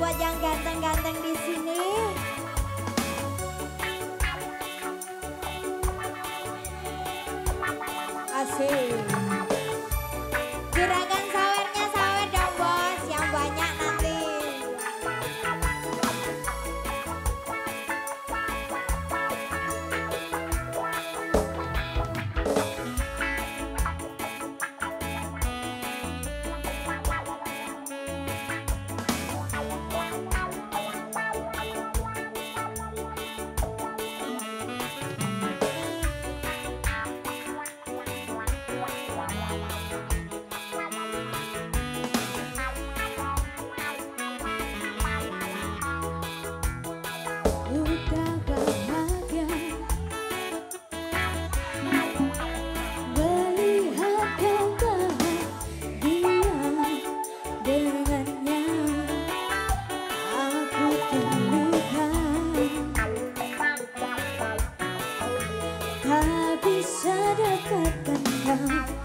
buat yang ganteng-ganteng di sini. Asik. Pemirsa 在等待。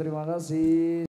Terima kasih.